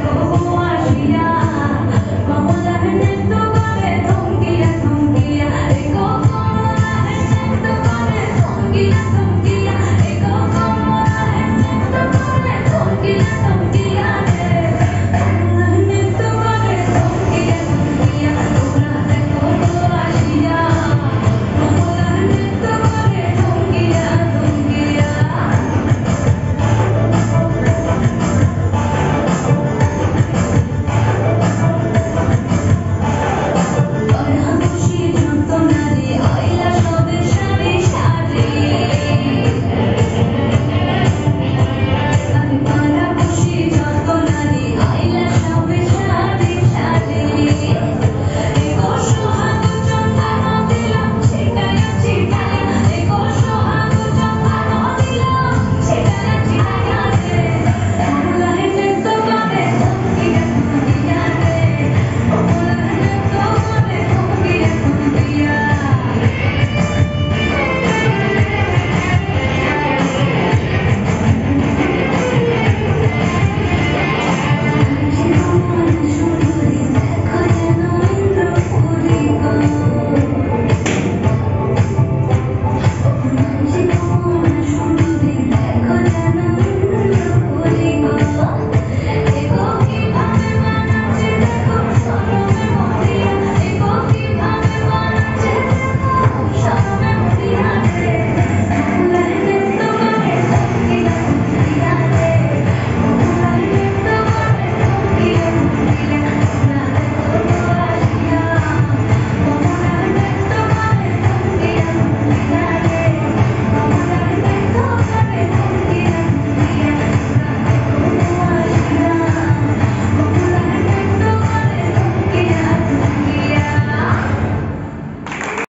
Oh, I